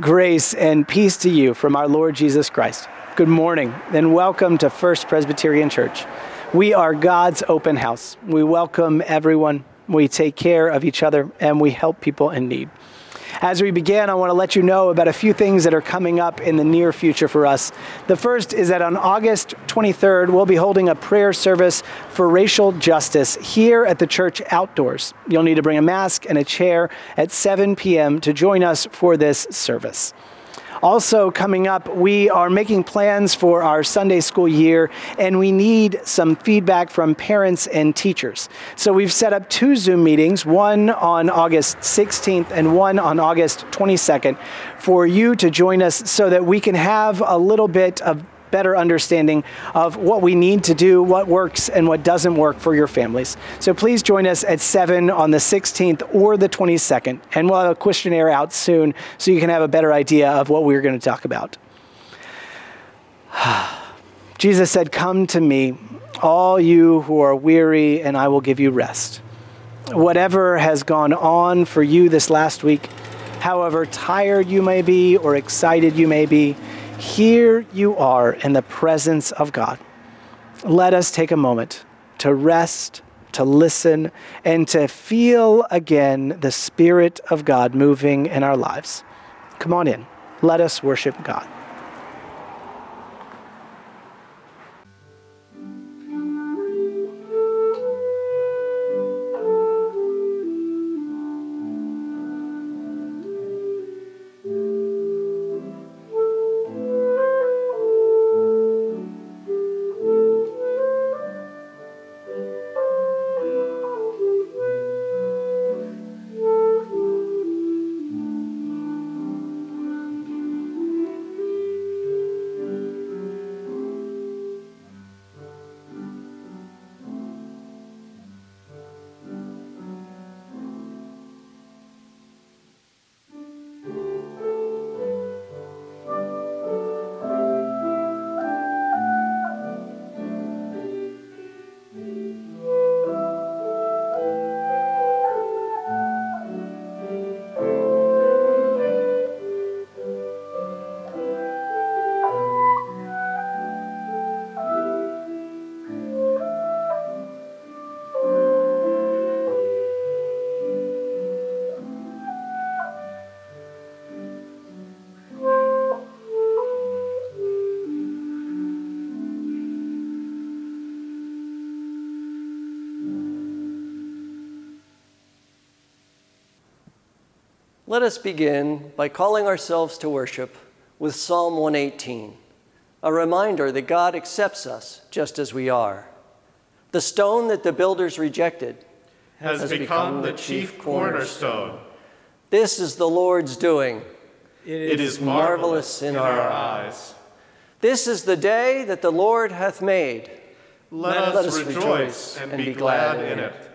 Grace and peace to you from our Lord Jesus Christ. Good morning and welcome to First Presbyterian Church. We are God's open house. We welcome everyone, we take care of each other, and we help people in need. As we begin, I want to let you know about a few things that are coming up in the near future for us. The first is that on August 23rd, we'll be holding a prayer service for racial justice here at the church outdoors. You'll need to bring a mask and a chair at 7 p.m. to join us for this service. Also, coming up, we are making plans for our Sunday school year, and we need some feedback from parents and teachers. So, we've set up two Zoom meetings, one on August 16th and one on August 22nd, for you to join us so that we can have a little bit of better understanding of what we need to do, what works, and what doesn't work for your families. So please join us at 7 on the 16th or the 22nd, and we'll have a questionnaire out soon so you can have a better idea of what we're going to talk about. Jesus said, Come to me, all you who are weary, and I will give you rest. Whatever has gone on for you this last week, however tired you may be or excited you may be, here you are in the presence of God. Let us take a moment to rest, to listen, and to feel again the Spirit of God moving in our lives. Come on in. Let us worship God. Let us begin by calling ourselves to worship with Psalm 118, a reminder that God accepts us just as we are. The stone that the builders rejected has, has become, become, the chief cornerstone. This is the Lord's doing. It is, it is marvelous, marvelous in, in our, our eyes. This is the day that the Lord hath made. Let, Let us, us rejoice, rejoice and, and be glad in it.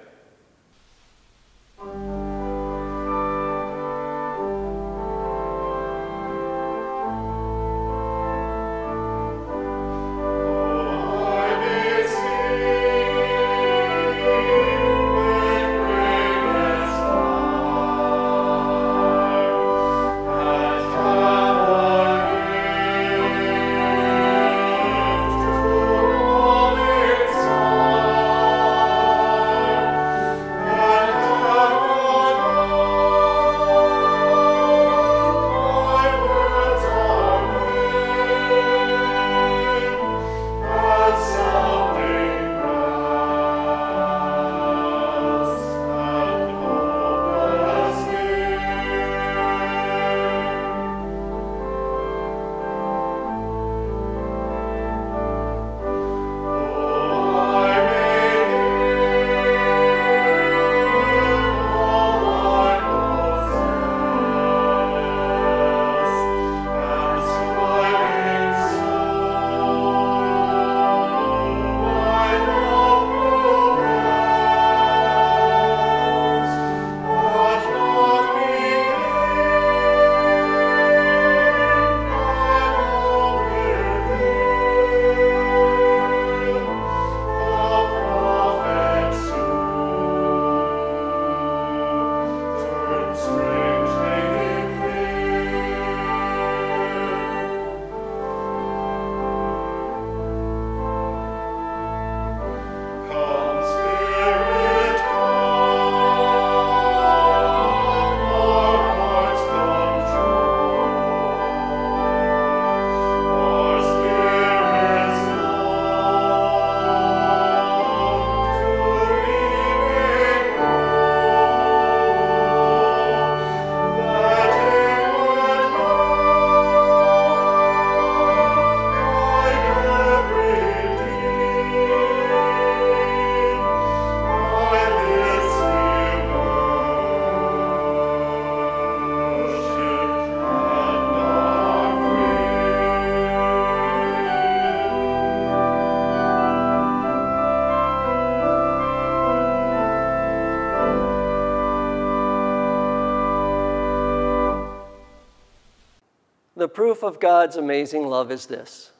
Proof of God's amazing love is this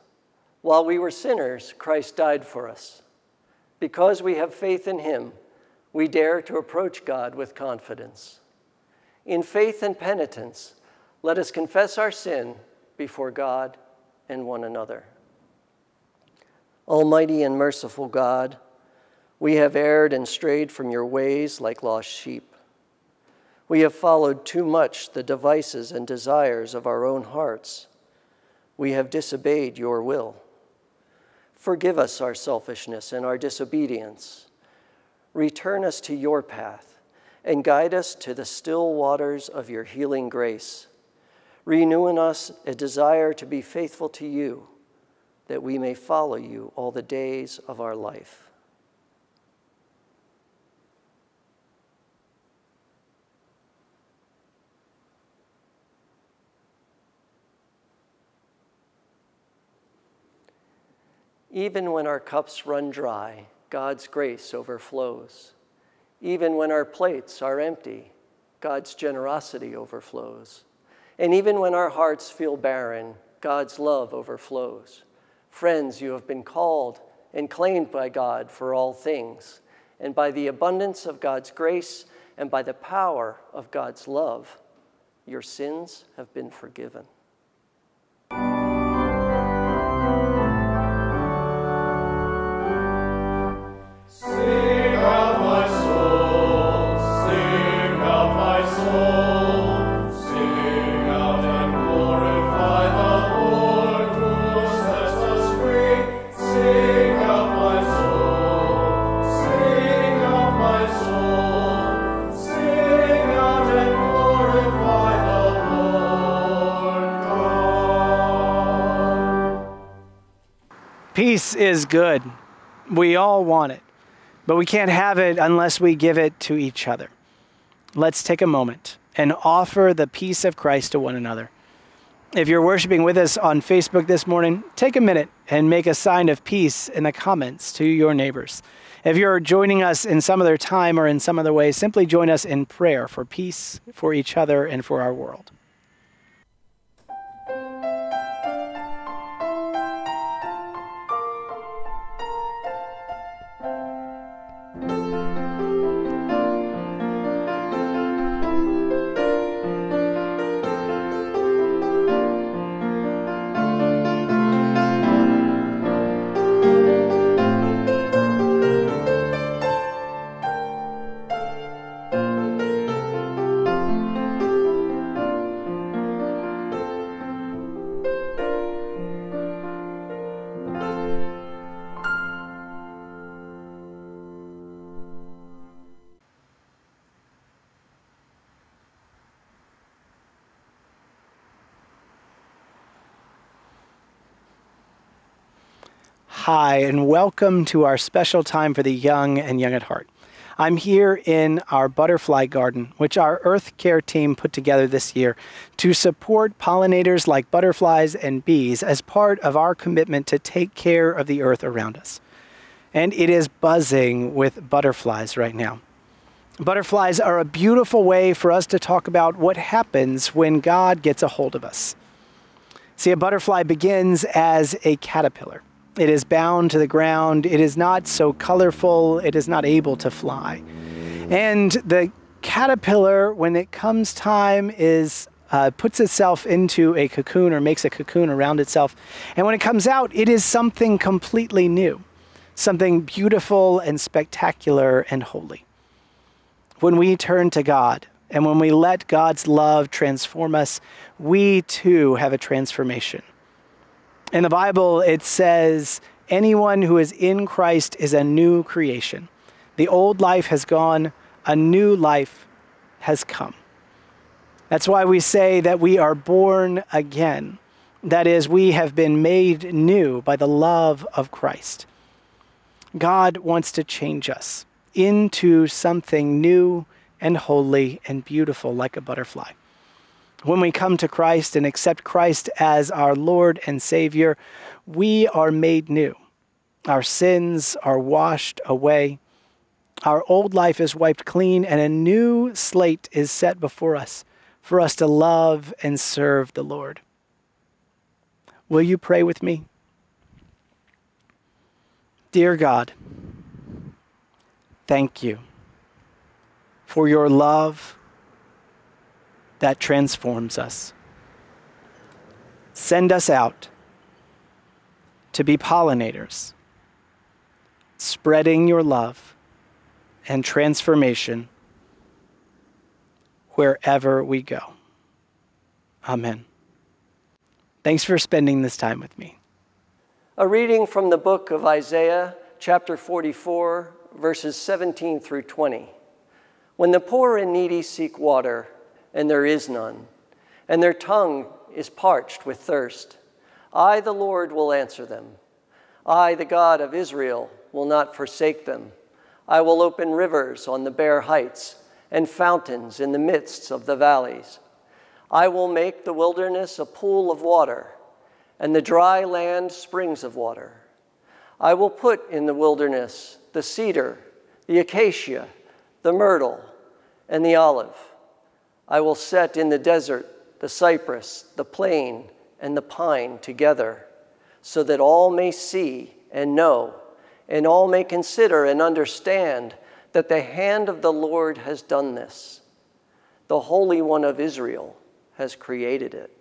while we were sinners, Christ died for us. Because we have faith in him, we dare to approach God with confidence. In faith and penitence, let us confess our sin before God and one another. Almighty and merciful God, we have erred and strayed from your ways like lost sheep. We have followed too much the devices and desires of our own hearts. We have disobeyed your will. Forgive us our selfishness and our disobedience. Return us to your path and guide us to the still waters of your healing grace. Renew in us a desire to be faithful to you, that we may follow you all the days of our life. Even when our cups run dry, God's grace overflows. Even when our plates are empty, God's generosity overflows. And even when our hearts feel barren, God's love overflows. Friends, you have been called and claimed by God for all things. And by the abundance of God's grace and by the power of God's love, your sins have been forgiven. Is good. We all want it, but we can't have it unless we give it to each other. Let's take a moment and offer the peace of Christ to one another. If you're worshiping with us on Facebook this morning, take a minute and make a sign of peace in the comments to your neighbors. If you're joining us in some other time or in some other way, simply join us in prayer for peace for each other and for our world. Hi, and welcome to our special time for the young and young at heart. I'm here in our butterfly garden, which our Earth Care team put together this year to support pollinators like butterflies and bees as part of our commitment to take care of the earth around us. And it is buzzing with butterflies right now. Butterflies are a beautiful way for us to talk about what happens when God gets a hold of us. See, a butterfly begins as a caterpillar. It is bound to the ground. It is not so colorful. It is not able to fly. And the caterpillar, when it comes time, is uh, puts itself into a cocoon or makes a cocoon around itself. And when it comes out, it is something completely new, something beautiful and spectacular and holy. When we turn to God and when we let God's love transform us, we too have a transformation. In the Bible, it says, anyone who is in Christ is a new creation. The old life has gone, a new life has come. That's why we say that we are born again. That is, we have been made new by the love of Christ. God wants to change us into something new and holy and beautiful like a butterfly. When we come to Christ and accept Christ as our Lord and Savior, we are made new. Our sins are washed away. Our old life is wiped clean, and a new slate is set before us for us to love and serve the Lord. Will you pray with me? Dear God, thank you for your love that transforms us. Send us out to be pollinators, spreading your love and transformation wherever we go. Amen. Thanks for spending this time with me. A reading from the book of Isaiah, chapter 44, verses 17 through 20. When the poor and needy seek water, and there is none, and their tongue is parched with thirst, I, the Lord, will answer them. I, the God of Israel, will not forsake them. I will open rivers on the bare heights and fountains in the midst of the valleys. I will make the wilderness a pool of water, and the dry land springs of water. I will put in the wilderness the cedar, the acacia, the myrtle, and the olive. I will set in the desert the cypress, the plane, and the pine together, so that all may see and know, and all may consider and understand that the hand of the Lord has done this. The Holy One of Israel has created it.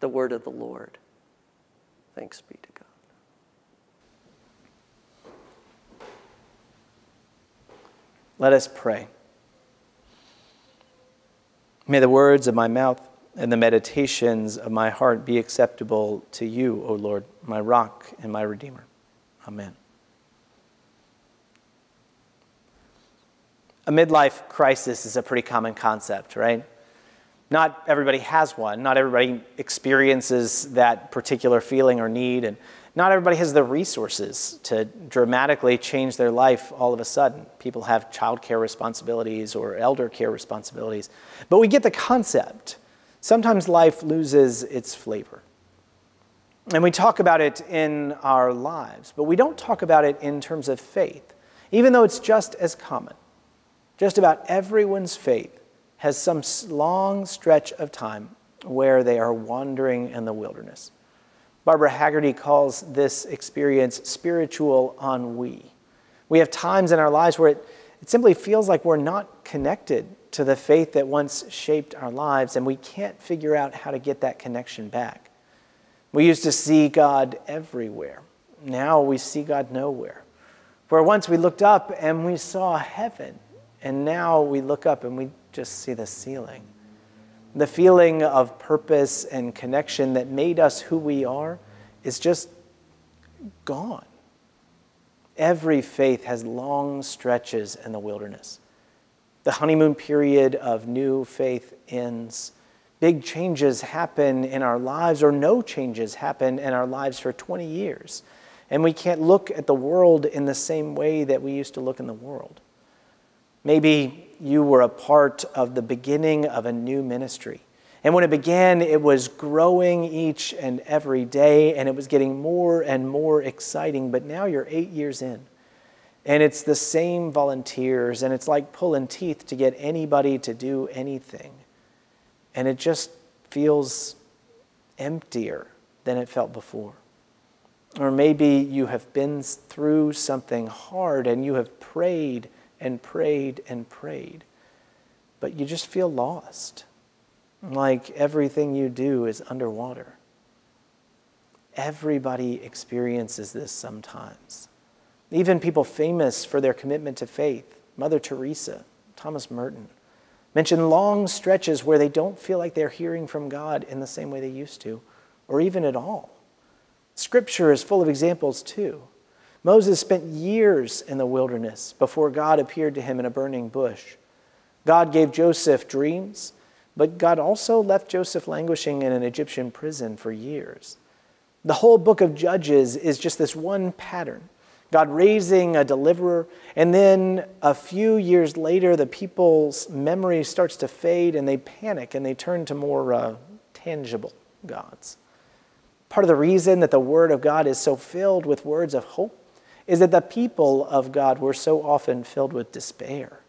The word of the Lord. Thanks be to God. Let us pray. May the words of my mouth and the meditations of my heart be acceptable to you, O Lord, my rock and my redeemer. Amen. A midlife crisis is a pretty common concept, right? Not everybody has one. Not everybody experiences that particular feeling or need. And not everybody has the resources to dramatically change their life all of a sudden. People have childcare responsibilities or elder care responsibilities. But we get the concept. Sometimes life loses its flavor. And we talk about it in our lives, but we don't talk about it in terms of faith, even though it's just as common. Just about everyone's faith has some long stretch of time where they are wandering in the wilderness. Barbara Hagerty calls this experience spiritual ennui. We have times in our lives where it, it simply feels like we're not connected to the faith that once shaped our lives, and we can't figure out how to get that connection back. We used to see God everywhere. Now we see God nowhere. Where once we looked up and we saw heaven, and now we look up and we just see the ceiling. The feeling of purpose and connection that made us who we are is just gone. Every faith has long stretches in the wilderness. The honeymoon period of new faith ends. Big changes happen in our lives, or no changes happen in our lives for 20 years. And we can't look at the world in the same way that we used to look in the world. Maybe you were a part of the beginning of a new ministry. And when it began, it was growing each and every day, and it was getting more and more exciting. But now you're eight years in, and it's the same volunteers, and it's like pulling teeth to get anybody to do anything. And it just feels emptier than it felt before. Or maybe you have been through something hard and you have prayed and prayed and prayed, but you just feel lost, like everything you do is underwater. Everybody experiences this sometimes. Even people famous for their commitment to faith, Mother Teresa, Thomas Merton, mention long stretches where they don't feel like they're hearing from God in the same way they used to, or even at all. Scripture is full of examples too. Moses spent years in the wilderness before God appeared to him in a burning bush. God gave Joseph dreams, but God also left Joseph languishing in an Egyptian prison for years. The whole book of Judges is just this one pattern God raising a deliverer, and then a few years later, the people's memory starts to fade and they panic and they turn to more uh, tangible gods. Part of the reason that the Word of God is so filled with words of hope is that the people of God were so often filled with despair.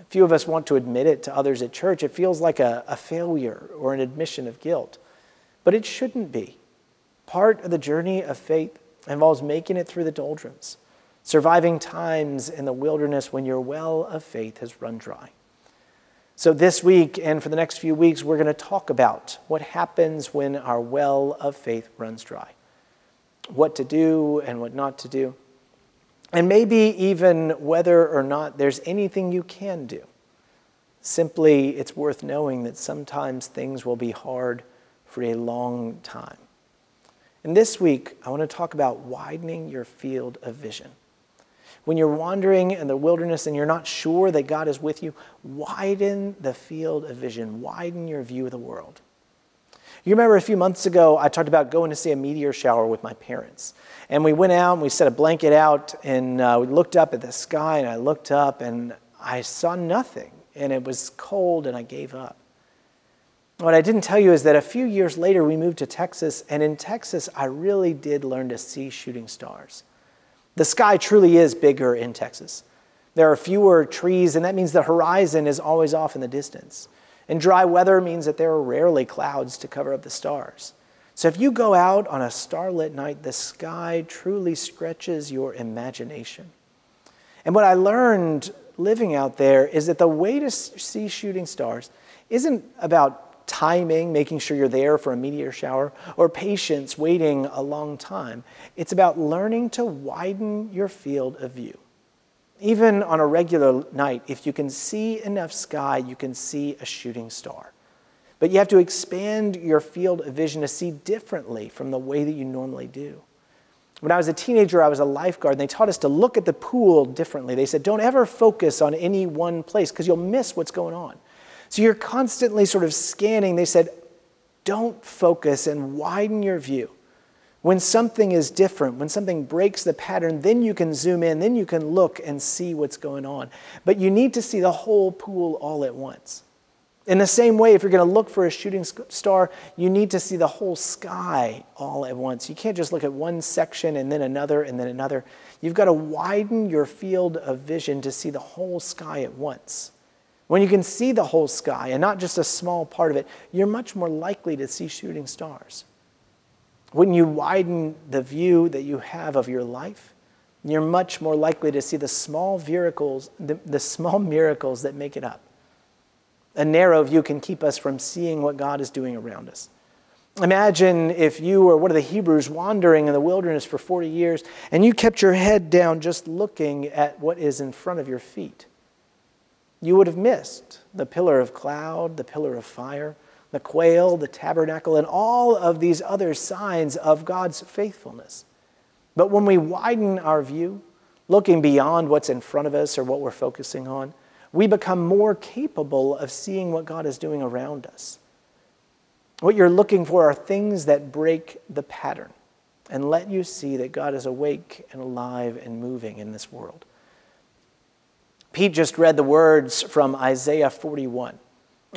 A few of us want to admit it to others at church. It feels like a, a failure or an admission of guilt. But it shouldn't be. Part of the journey of faith involves making it through the doldrums, surviving times in the wilderness when your well of faith has run dry. So, this week and for the next few weeks, we're going to talk about what happens when our well of faith runs dry, what to do and what not to do, and maybe even whether or not there's anything you can do. Simply, it's worth knowing that sometimes things will be hard for a long time. And this week, I want to talk about widening your field of vision. When you're wandering in the wilderness and you're not sure that God is with you, widen the field of vision, widen your view of the world. You remember a few months ago, I talked about going to see a meteor shower with my parents. And we went out and we set a blanket out and uh, we looked up at the sky and I looked up and I saw nothing. And it was cold and I gave up. What I didn't tell you is that a few years later we moved to Texas, and in Texas I really did learn to see shooting stars. The sky truly is bigger in Texas. There are fewer trees, and that means the horizon is always off in the distance. And dry weather means that there are rarely clouds to cover up the stars. So if you go out on a starlit night, the sky truly stretches your imagination. And what I learned living out there is that the way to see shooting stars isn't about timing, making sure you're there for a meteor shower, or patience, waiting a long time. It's about learning to widen your field of view. Even on a regular night, if you can see enough sky, you can see a shooting star. But you have to expand your field of vision to see differently from the way that you normally do. When I was a teenager, I was a lifeguard, and they taught us to look at the pool differently. They said, don't ever focus on any one place because you'll miss what's going on. So you're constantly sort of scanning. They said, don't focus and widen your view. When something is different, when something breaks the pattern, then you can zoom in, then you can look and see what's going on. But you need to see the whole pool all at once. In the same way, if you're going to look for a shooting star, you need to see the whole sky all at once. You can't just look at one section and then another and then another. You've got to widen your field of vision to see the whole sky at once. When you can see the whole sky and not just a small part of it, you're much more likely to see shooting stars. When you widen the view that you have of your life, you're much more likely to see the small miracles, the, the small miracles that make it up. A narrow view can keep us from seeing what God is doing around us. Imagine if you were one of the Hebrews wandering in the wilderness for 40 years and you kept your head down just looking at what is in front of your feet you would have missed the pillar of cloud, the pillar of fire, the quail, the tabernacle, and all of these other signs of God's faithfulness. But when we widen our view, looking beyond what's in front of us or what we're focusing on, we become more capable of seeing what God is doing around us. What you're looking for are things that break the pattern and let you see that God is awake and alive and moving in this world. Pete just read the words from Isaiah 41.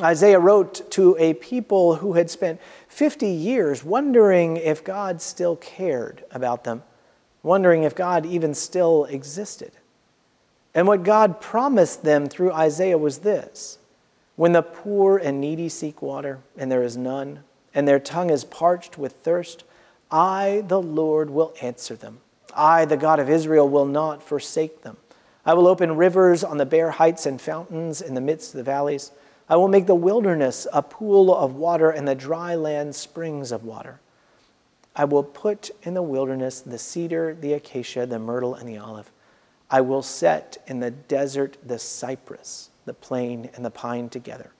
Isaiah wrote to a people who had spent 50 years wondering if God still cared about them, wondering if God even still existed. And what God promised them through Isaiah was this When the poor and needy seek water, and there is none, and their tongue is parched with thirst, I, the Lord, will answer them. I, the God of Israel, will not forsake them. I will open rivers on the bare heights and fountains in the midst of the valleys. I will make the wilderness a pool of water and the dry land springs of water. I will put in the wilderness the cedar, the acacia, the myrtle, and the olive. I will set in the desert the cypress, the plane, and the pine together,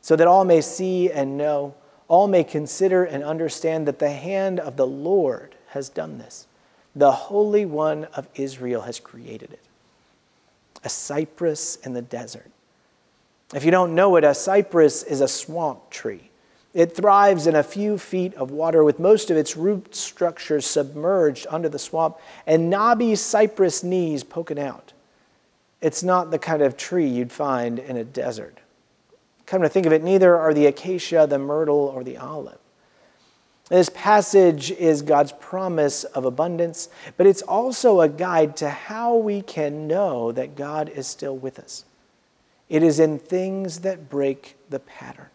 so that all may see and know, all may consider and understand that the hand of the Lord has done this. The Holy One of Israel has created it a cypress in the desert. If you don't know it, a cypress is a swamp tree. It thrives in a few feet of water with most of its root structure submerged under the swamp and knobby cypress knees poking out. It's not the kind of tree you'd find in a desert. Come to think of it, neither are the acacia, the myrtle, or the olive. This passage is God's promise of abundance, but it's also a guide to how we can know that God is still with us. It is in things that break the pattern.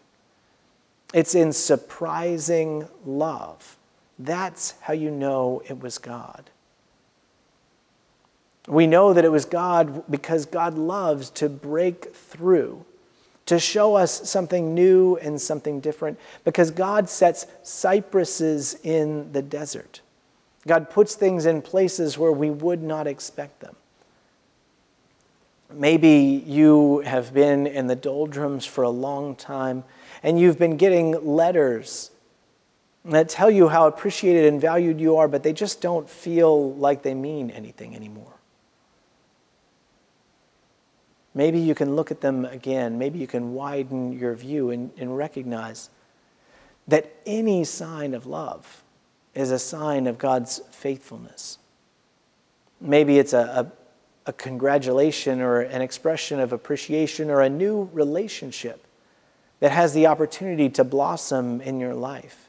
It's in surprising love That's how you know it was God. We know that it was God because God loves to break through, to show us something new and something different, because God sets cypresses in the desert. God puts things in places where we would not expect them. Maybe you have been in the doldrums for a long time and you've been getting letters that tell you how appreciated and valued you are, but they just don't feel like they mean anything anymore. Maybe you can look at them again. Maybe you can widen your view and, and recognize that any sign of love is a sign of God's faithfulness. Maybe it's a, a, a congratulation or an expression of appreciation or a new relationship that has the opportunity to blossom in your life.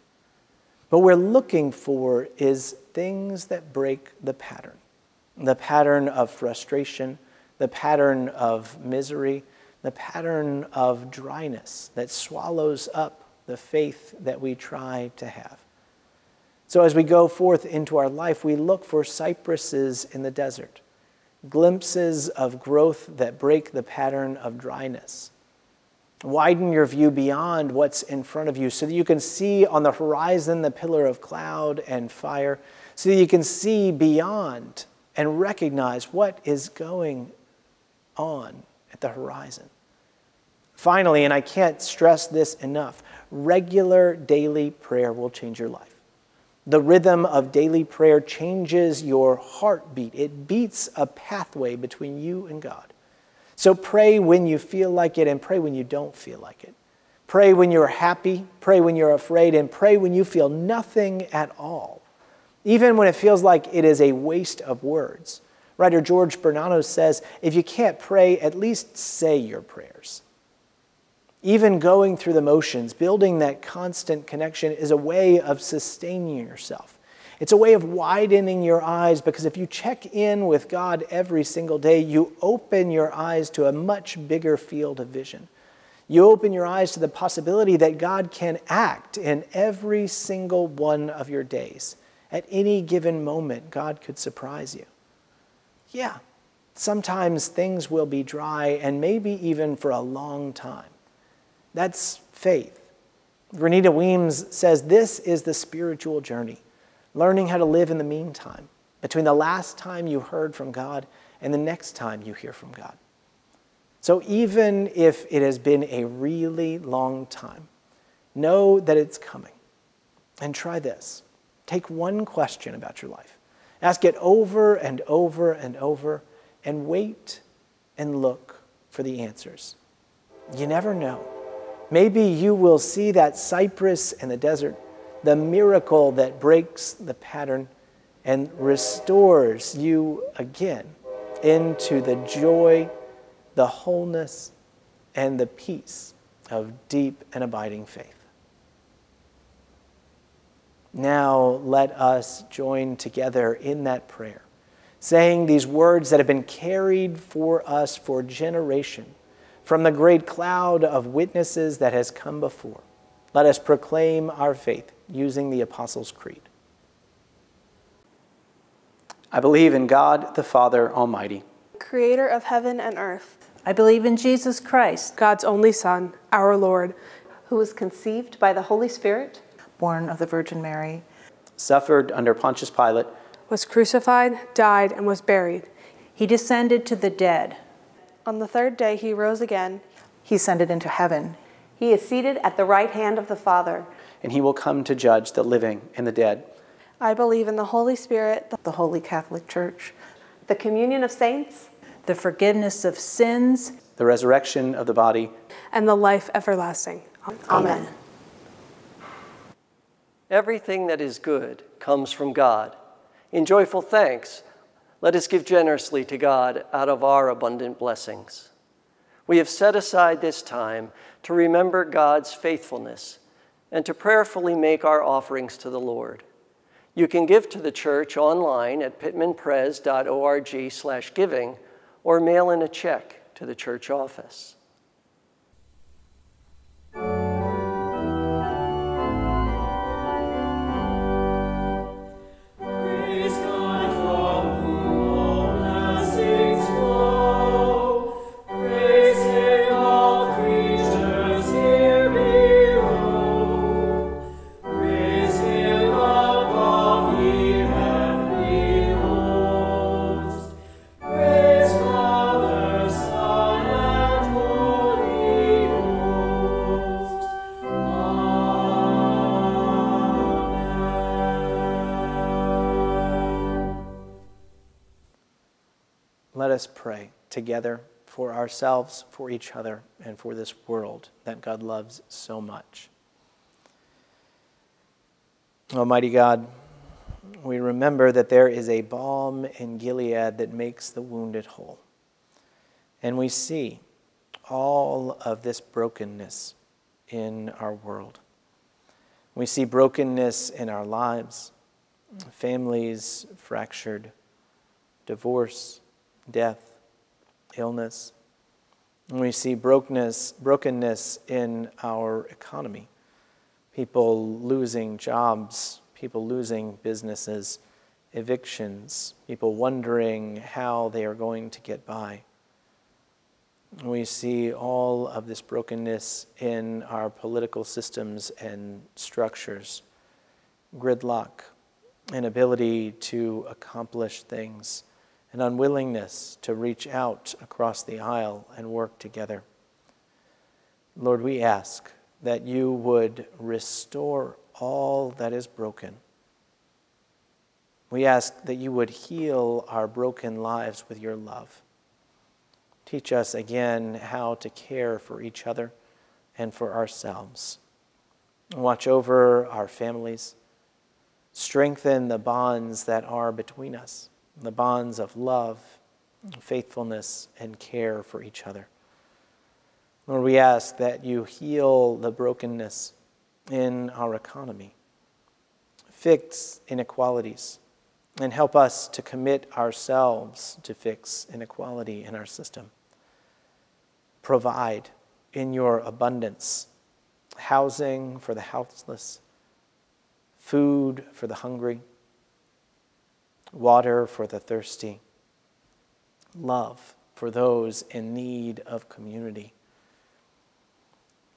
What we're looking for is things that break the pattern the pattern of frustration, the pattern of misery, the pattern of dryness that swallows up the faith that we try to have. So, as we go forth into our life, we look for cypresses in the desert, glimpses of growth that break the pattern of dryness. Widen your view beyond what's in front of you so that you can see on the horizon the pillar of cloud and fire, so that you can see beyond and recognize what is going on at the horizon. Finally, and I can't stress this enough, regular daily prayer will change your life. The rhythm of daily prayer changes your heartbeat. It beats a pathway between you and God. So pray when you feel like it and pray when you don't feel like it. Pray when you're happy, pray when you're afraid, and pray when you feel nothing at all. Even when it feels like it is a waste of words. Writer George Bernanos says if you can't pray, at least say your prayers. Even going through the motions, building that constant connection is a way of sustaining yourself. It's a way of widening your eyes because if you check in with God every single day, you open your eyes to a much bigger field of vision. You open your eyes to the possibility that God can act in every single one of your days. At any given moment, God could surprise you. Yeah, sometimes things will be dry and maybe even for a long time. That's faith. Renita Weems says this is the spiritual journey, learning how to live in the meantime, between the last time you heard from God and the next time you hear from God. So even if it has been a really long time, know that it's coming. And try this take one question about your life, ask it over and over and over, and wait and look for the answers. You never know. Maybe you will see that cypress in the desert, the miracle that breaks the pattern and restores you again into the joy, the wholeness, and the peace of deep and abiding faith. Now let us join together in that prayer, saying these words that have been carried for us for generations from the great cloud of witnesses that has come before, let us proclaim our faith using the Apostles' Creed. I believe in God the Father Almighty, creator of heaven and earth. I believe in Jesus Christ, God's only Son, our Lord, who was conceived by the Holy Spirit, born of the Virgin Mary, suffered under Pontius Pilate, was crucified, died, and was buried. He descended to the dead. On the third day he rose again. He ascended into heaven. He is seated at the right hand of the Father. And he will come to judge the living and the dead. I believe in the Holy Spirit, the Holy Catholic Church, the communion of saints, the forgiveness of sins, the resurrection of the body, and the life everlasting. Amen. Amen. Everything that is good comes from God. In joyful thanks, let us give generously to God out of our abundant blessings. We have set aside this time to remember God's faithfulness and to prayerfully make our offerings to the Lord. You can give to the church online at pitmanpres.org/giving or mail in a check to the church office. Together for ourselves, for each other, and for this world that God loves so much. Almighty God, we remember that there is a balm in Gilead that makes the wounded whole. And we see all of this brokenness in our world. We see brokenness in our lives, families fractured, divorce, death, illness. And we see brokenness, brokenness in our economy, people losing jobs, people losing businesses, evictions, people wondering how they are going to get by. We see all of this brokenness in our political systems and structures, gridlock, inability to accomplish things, an unwillingness to reach out across the aisle and work together. Lord, we ask that you would restore all that is broken. We ask that you would heal our broken lives with your love. Teach us again how to care for each other and for ourselves. Watch over our families. Strengthen the bonds that are between us, the bonds of love, faithfulness, and care for each other. Lord, we ask that you heal the brokenness in our economy, fix inequalities, and help us to commit ourselves to fix inequality in our system. Provide in your abundance housing for the houseless, food for the hungry, water for the thirsty, love for those in need of community.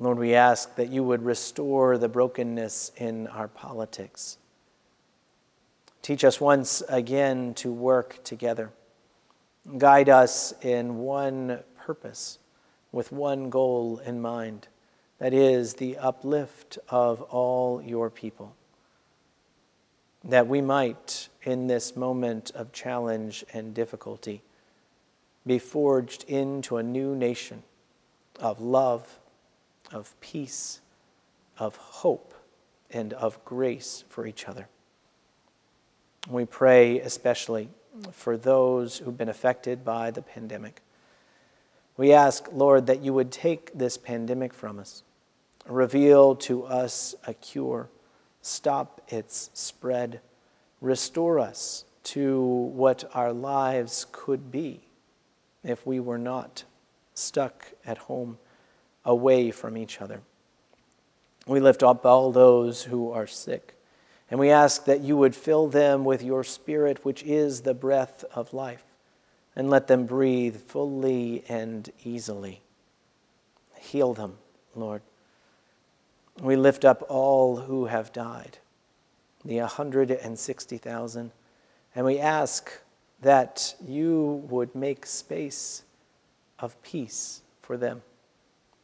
Lord, we ask that you would restore the brokenness in our politics Teach us once again to work together. Guide us in one purpose, with one goal in mind that is, the uplift of all your people. That we might, in this moment of challenge and difficulty, be forged into a new nation of love, of peace, of hope, and of grace for each other. We pray especially for those who've been affected by the pandemic. We ask, Lord, that you would take this pandemic from us, reveal to us a cure, stop its spread, restore us to what our lives could be if we were not stuck at home away from each other. We lift up all those who are sick and we ask that you would fill them with your Spirit, which is the breath of life, and let them breathe fully and easily. Heal them, Lord. We lift up all who have died, the 160,000, and we ask that you would make space of peace for them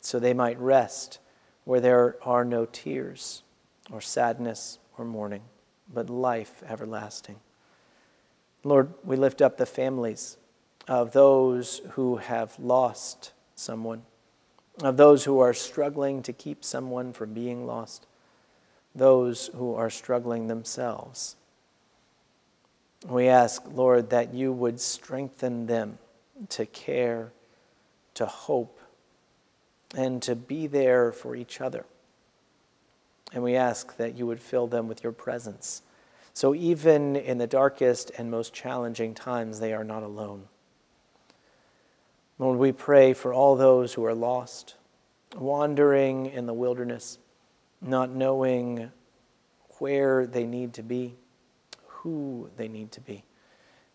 so they might rest where there are no tears or sadness or mourning, but life everlasting. Lord, we lift up the families of those who have lost someone, of those who are struggling to keep someone from being lost, those who are struggling themselves. We ask, Lord, that you would strengthen them to care, to hope, and to be there for each other. And we ask that you would fill them with your presence. So even in the darkest and most challenging times, they are not alone. Lord, we pray for all those who are lost, wandering in the wilderness, not knowing where they need to be, who they need to be.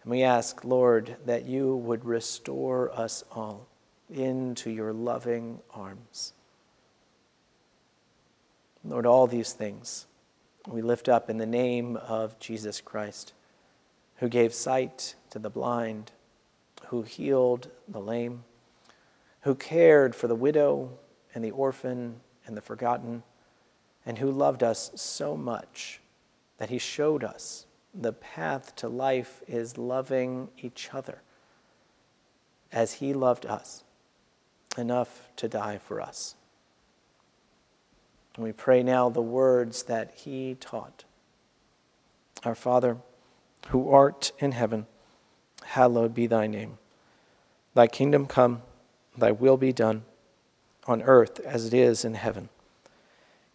And we ask, Lord, that you would restore us all into your loving arms. Lord, all these things we lift up in the name of Jesus Christ, who gave sight to the blind, who healed the lame, who cared for the widow and the orphan and the forgotten, and who loved us so much that he showed us the path to life is loving each other. as he loved us, enough to die for us. And we pray now the words that he taught. Our Father, who art in heaven, hallowed be thy name. Thy kingdom come, thy will be done, on earth as it is in heaven.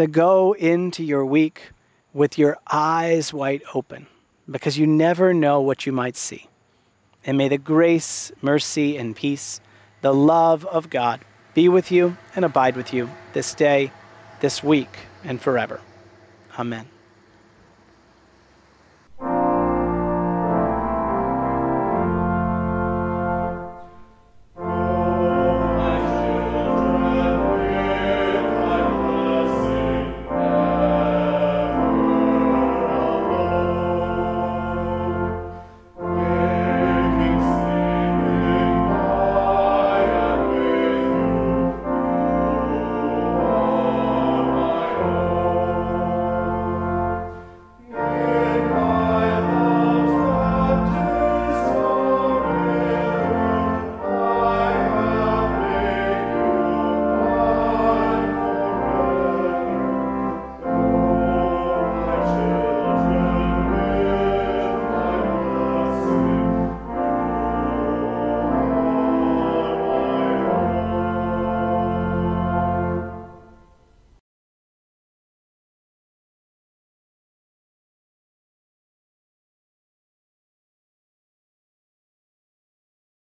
So go into your week with your eyes wide open because you never know what you might see. And may the grace, mercy, and peace, the love of God be with you and abide with you this day, this week, and forever. Amen.